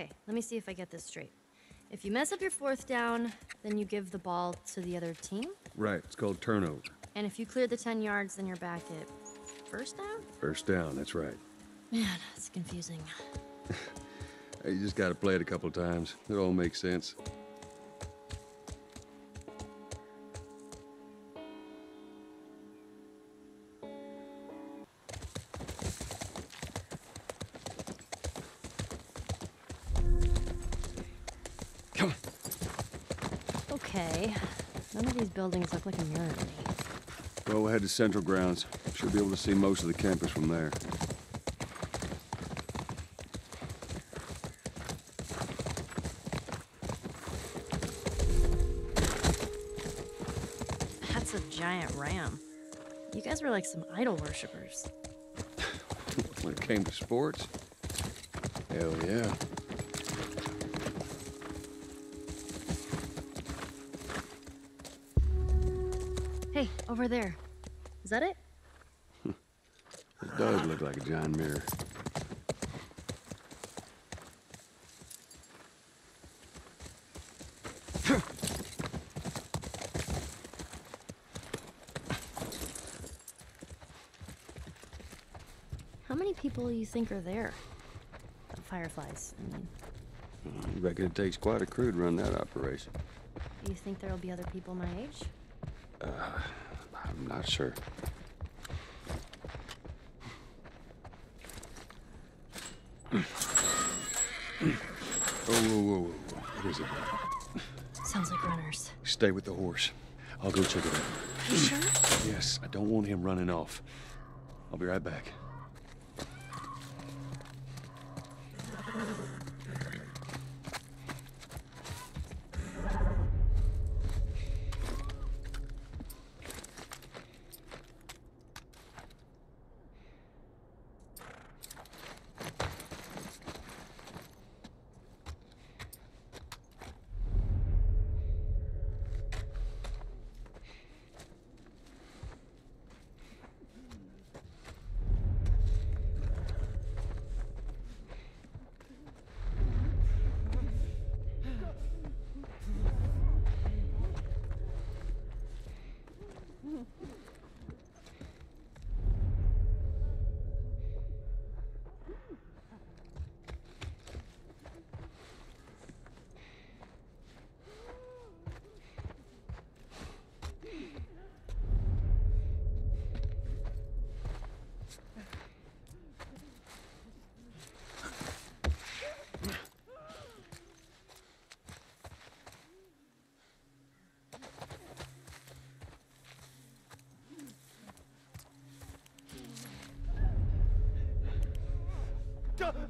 Okay, let me see if I get this straight. If you mess up your fourth down, then you give the ball to the other team? Right, it's called turnover. And if you clear the 10 yards, then you're back at first down? First down, that's right. Man, it's confusing. You just gotta play it a couple times. It all makes sense. Central Grounds. Should be able to see most of the campus from there. That's a giant ram. You guys were like some idol worshippers. When it came to sports, hell yeah. Hey, over there. Is that it? It does look like a giant mirror. How many people do you think are there? Uh, Fireflies, I mean. You reckon it takes quite a crew to run that operation? You think there'll be other people my age? I'm not sure. Oh, whoa, whoa, whoa. What is it? Sounds like runners. Stay with the horse. I'll go check it out. You sure? Yes, I don't want him running off. I'll be right back. And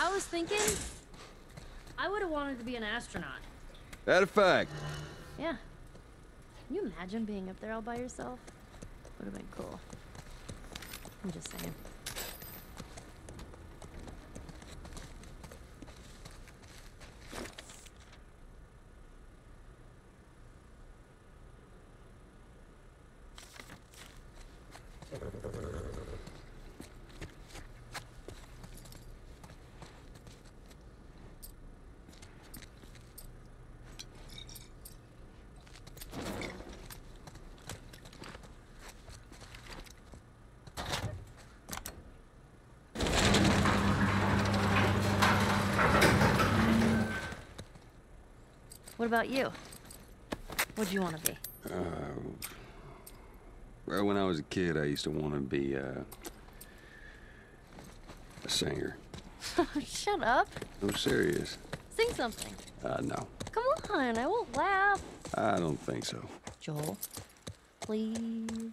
I was thinking. I would have wanted to be an astronaut. That a fact. Yeah. Can you imagine being up there all by yourself? Would have been cool. I'm just saying. What about you? What'd you want to be? Well, when I was a kid, I used to want to be uh, a singer. Shut up. I'm serious. Sing something. Uh, no, Come on, I won't laugh. I don't think so. Joel, please.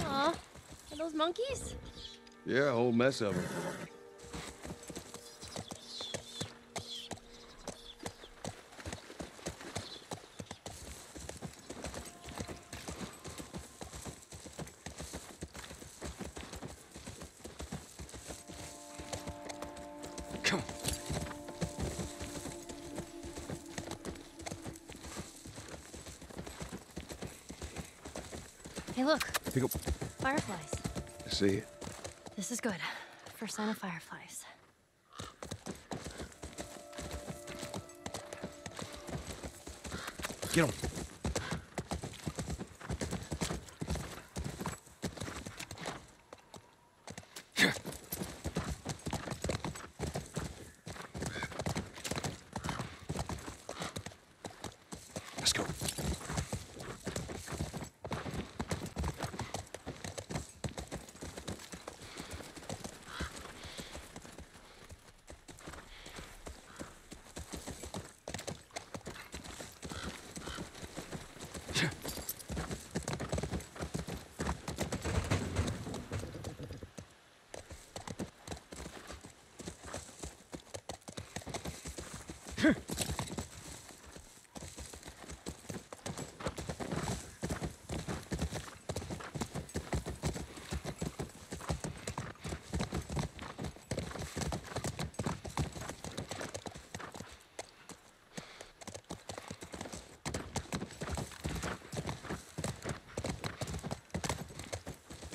Aw, are those monkeys? Yeah, a whole mess of them. Come on. Hey, look, fireflies. See? This is good. First sign of fireflies. Get him. Let's go.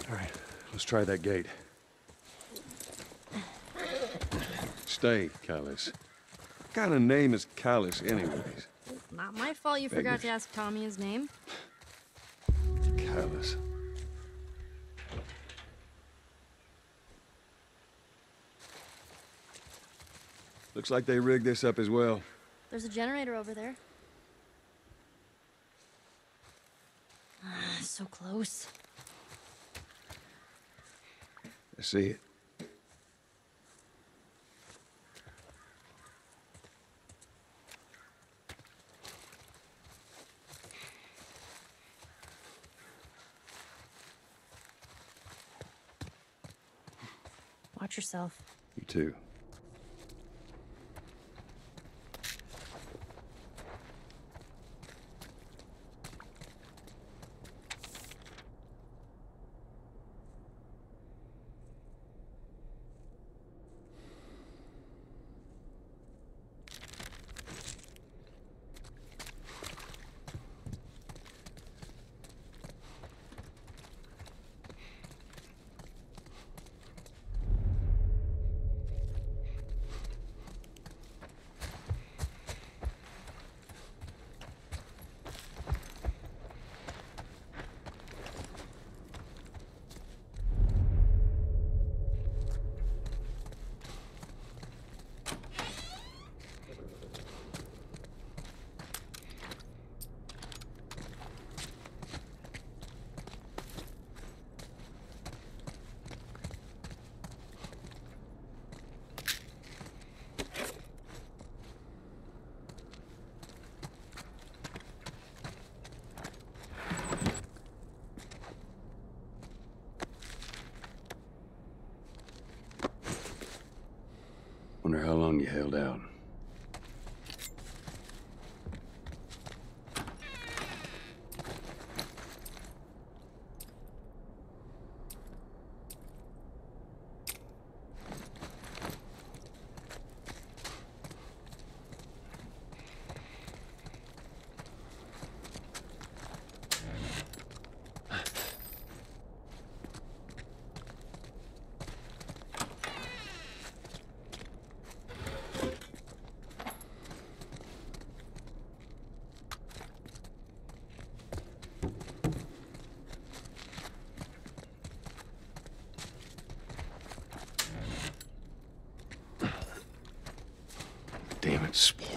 All right, let's try that gate. Stay, Callus. What kind of name is Callus, anyways? Not my fault you forgot to ask Tommy his name. Callus. Looks like they rigged this up as well. There's a generator over there. Ah, so close. I see it. Watch yourself. You too. Held out. Damn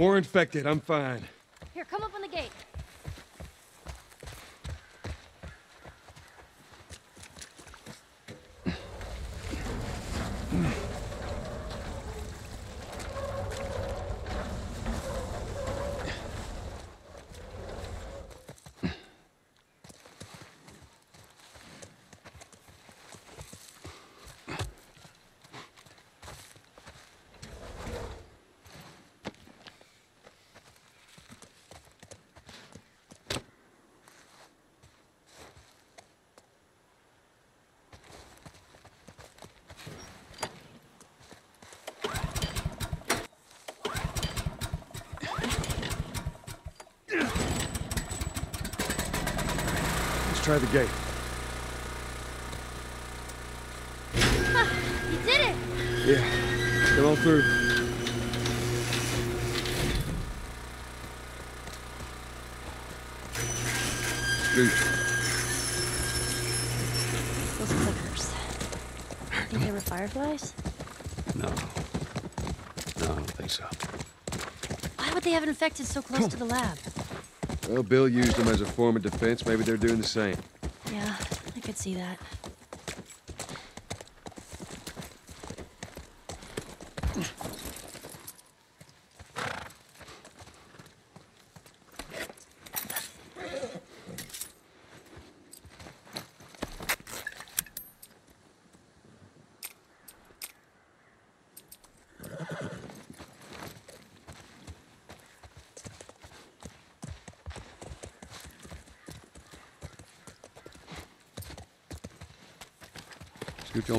More infected, I'm fine. Here, come up on the gate. Let's try the gate. Ah, you did it! Yeah. Come on through. Scoot. Those clickers. Think they were fireflies? No. No, I don't think so. Why would they have infected so close to the lab? Well, Bill used them as a form of defense. Maybe they're doing the same. Yeah, I could see that.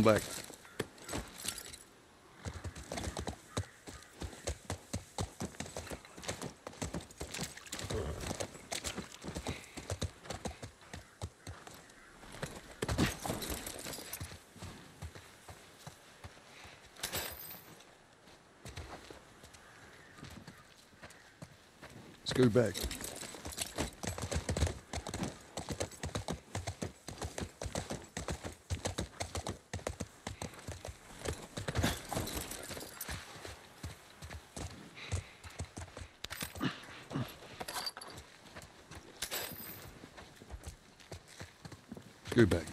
On back. Scoot back. Scoot back.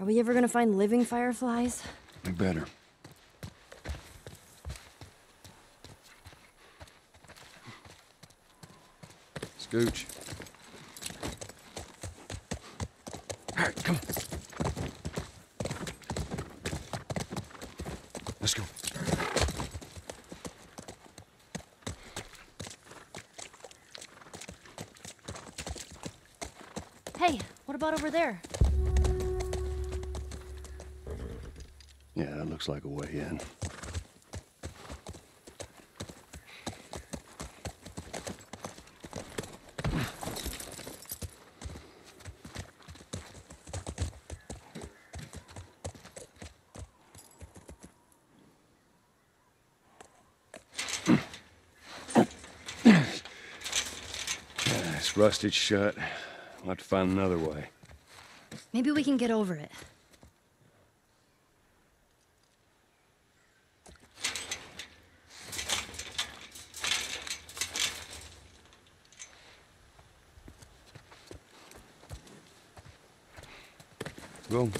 Are we ever gonna find living fireflies? We better. Scooch. All right, come on. Let's go. Hey, what about over there? Yeah, that looks like a way in. It's rusted shut. I'll have to find another way. Maybe we can get over it. Go,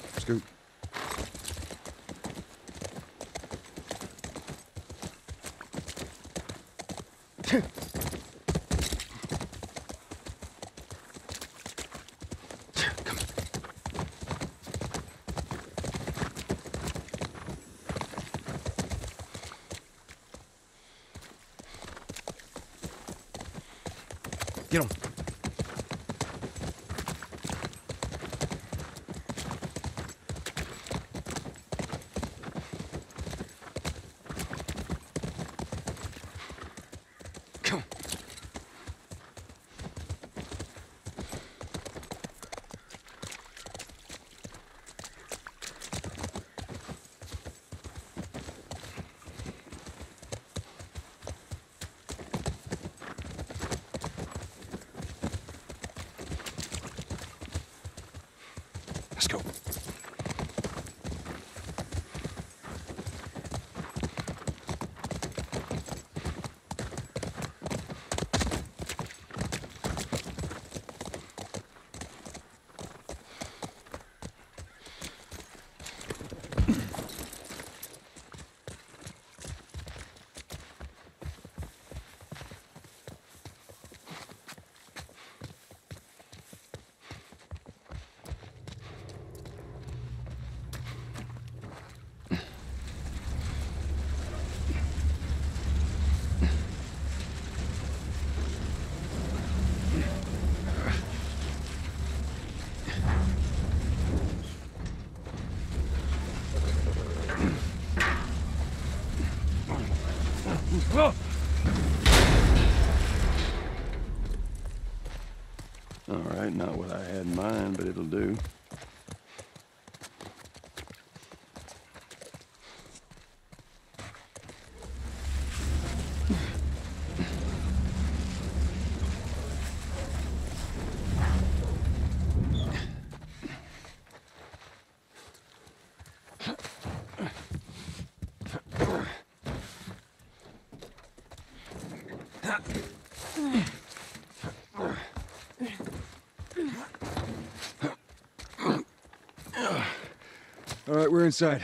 All right, we're inside.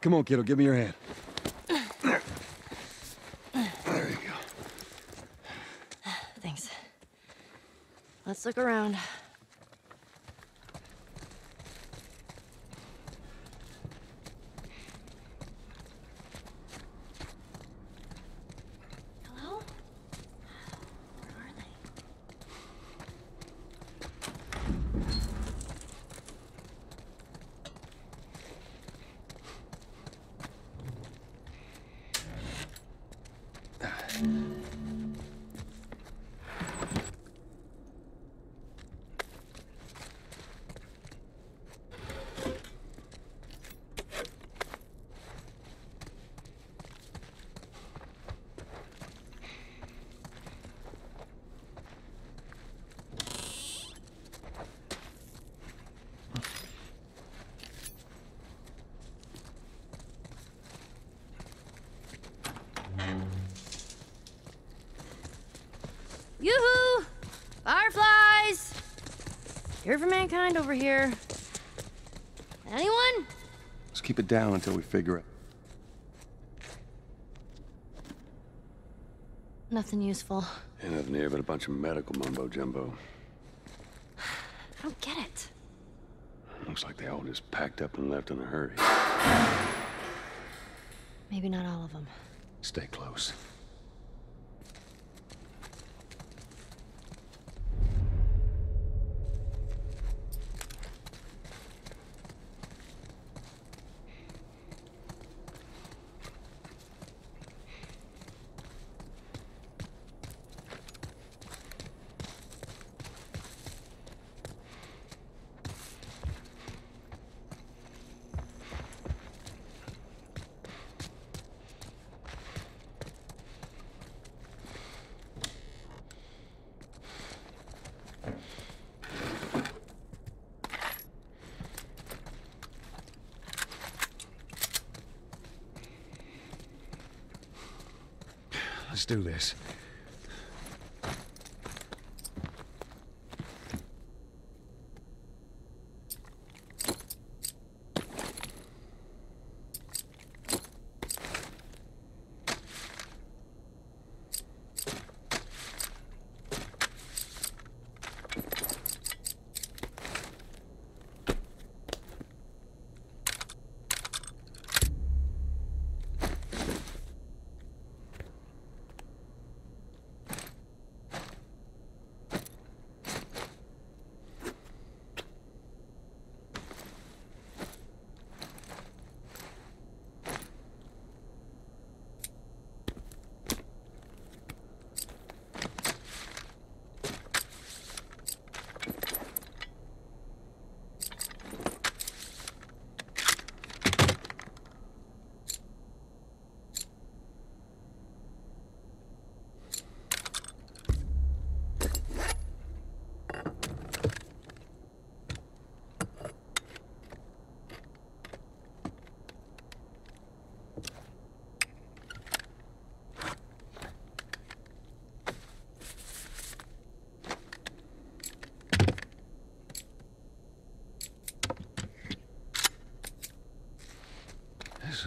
Come on, kiddo, give me your hand. There you go. Thanks. Let's look around. Yoo-hoo! Fireflies! Here for mankind over here. Anyone? Let's keep it down until we figure it. Nothing useful. Ain't nothing here but a bunch of medical mumbo jumbo. I don't get it. Looks like they all just packed up and left in a hurry. Maybe not all of them. Stay close.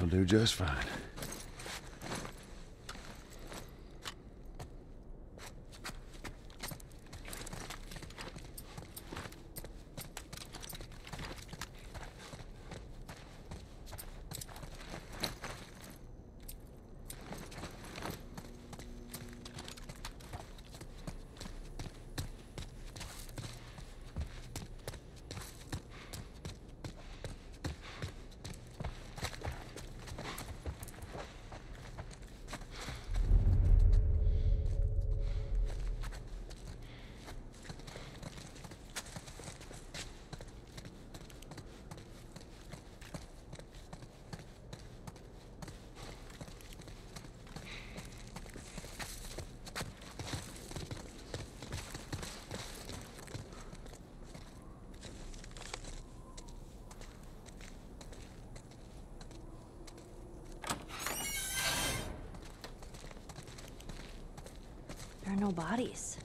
This'll do just fine. Are no bodies.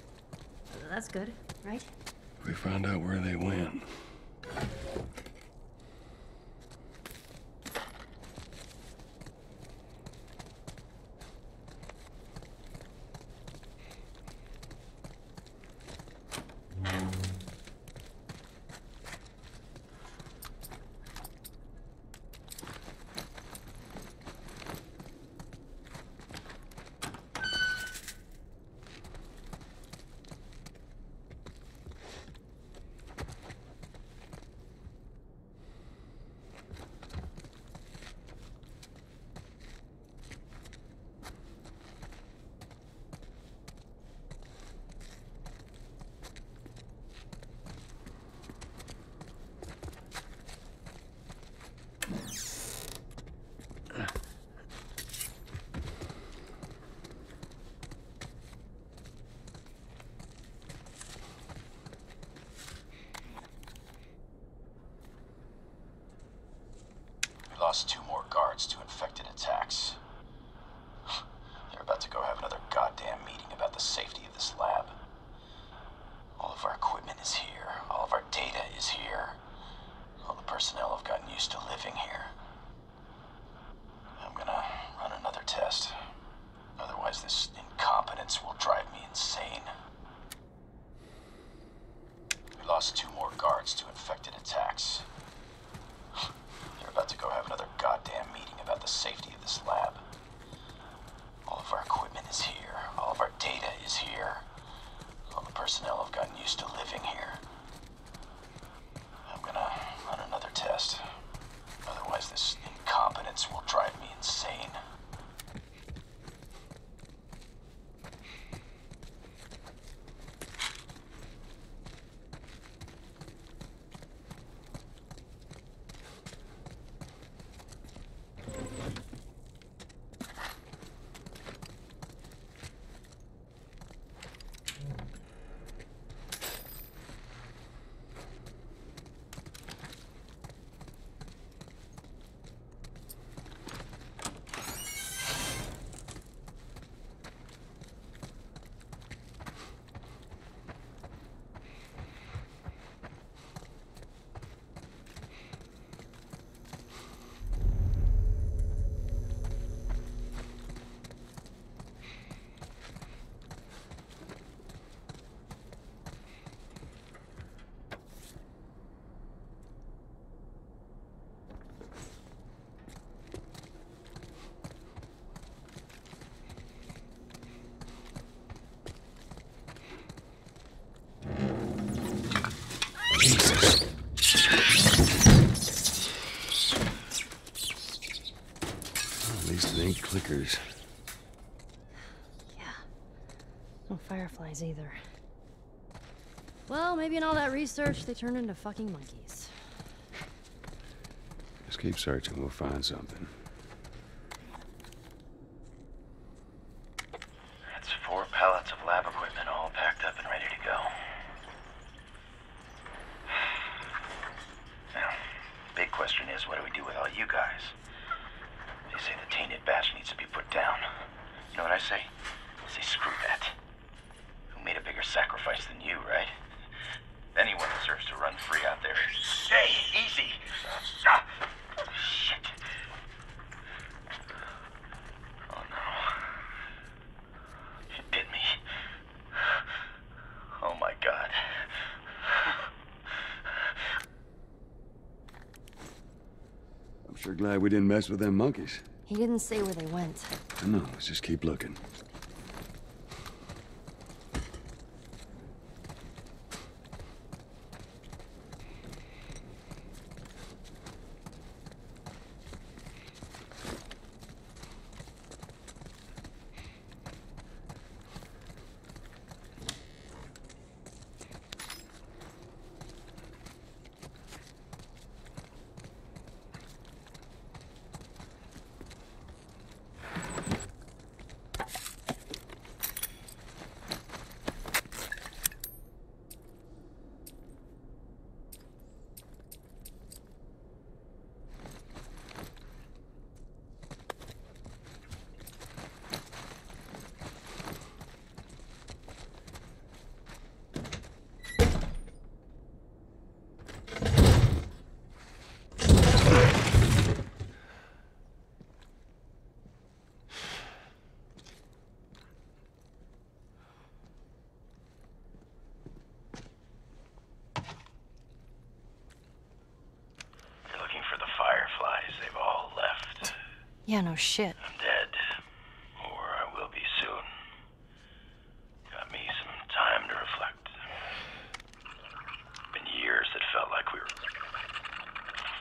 That's good, right? We found out where they went. We lost two more guards to infected attacks. They're about to go have another goddamn meeting about the safety of this lab. Least it ain't clickers. Yeah. No fireflies either. Well, maybe in all that research, they turned into fucking monkeys. Just keep searching, we'll find something. That's four pallets of lab equipment all packed up and ready to go. Now, big question is, what do we do with all you guys? They say the tainted needs to be put down. You know what I say? I say screw that. Who made a bigger sacrifice than you, right? Anyone deserves to run free out there. Hey, easy! Ah, shit. Oh no. It bit me. Oh my god. I'm sure glad we didn't mess with them monkeys. He didn't say where they went. I know, let's just keep looking. Yeah, no shit. I'm dead. Or I will be soon. Got me some time to reflect. Been years that felt like we were.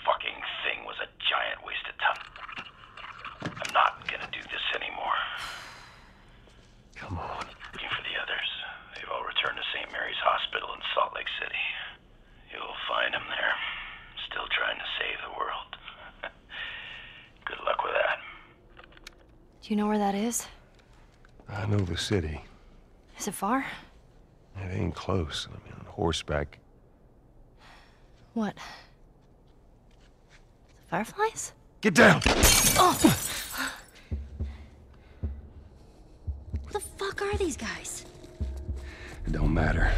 Fucking thing was a giant waste of time. I'm not gonna do this anymore. Come on. Looking for the others. They've all returned to St. Mary's Hospital in Salt Lake City. You'll find them there, still trying to save the world. Good luck with that. Do you know where that is? I know the city. Is it far? It ain't close. I mean, on horseback. What? The fireflies? Get down! Oh. Who the fuck are these guys? It don't matter.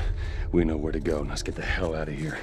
We know where to go. Let's get the hell out of here.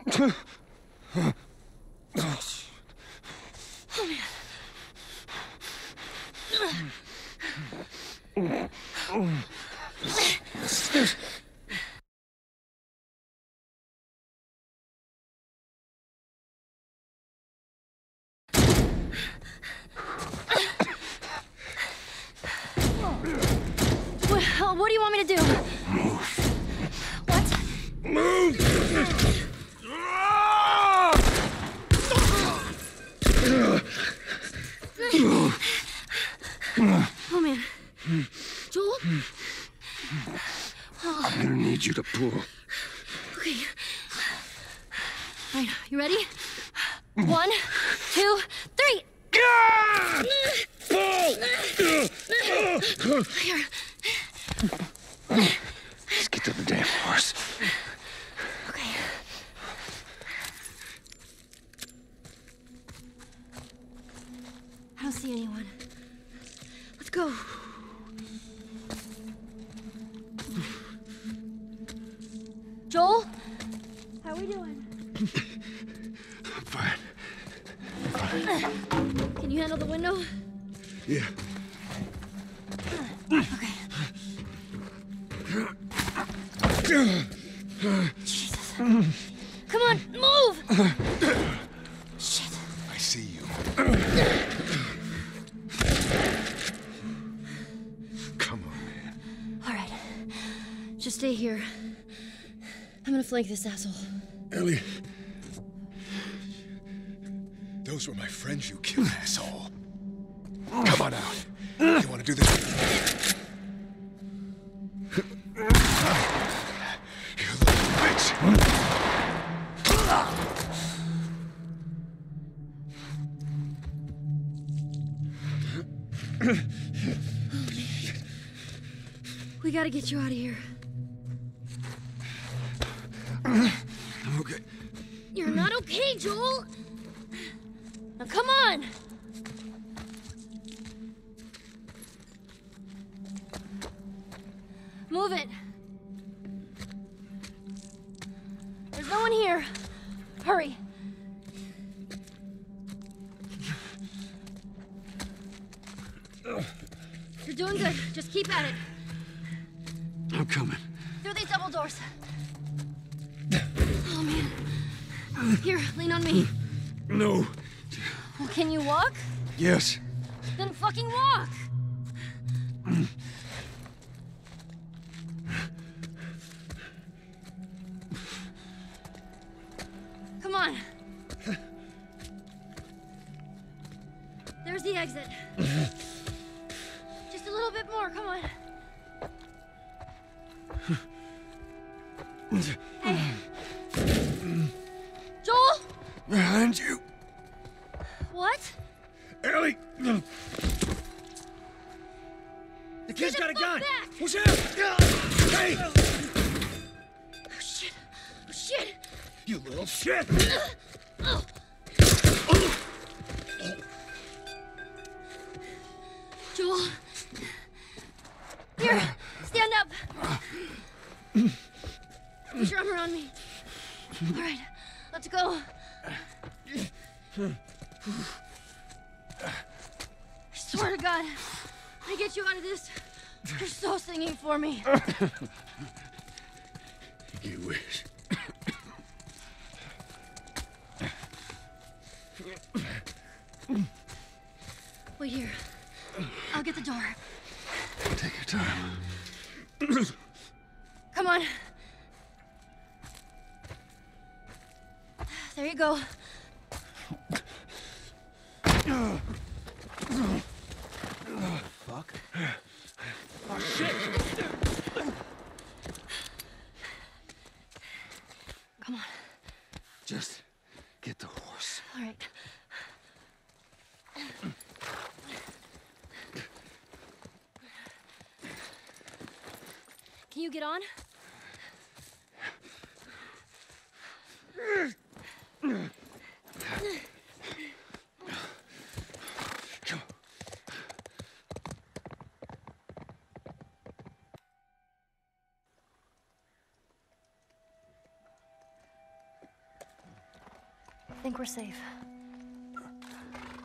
어, 허면. Come on, move! Shit. I see you. Come on, man. All right. Just stay here. I'm gonna flank this asshole. Ellie. Those were my friends you killed, asshole. Come on out. You wanna do this? gotta get you out of here. I'm okay. You're not okay, Joel! Now come on! it. you wish. Wait here. I'll get the door. Take your time. Come on. There you go. Fuck. You get on? I think we're safe.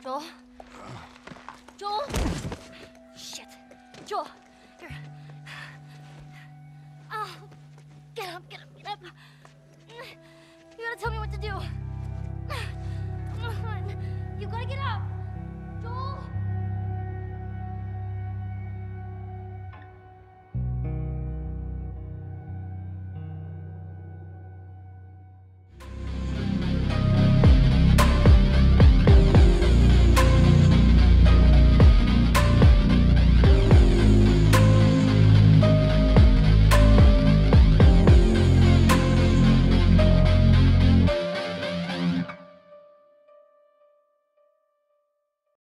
Joel? Joel? Shit. Joel, to do. Come on. You gotta get up.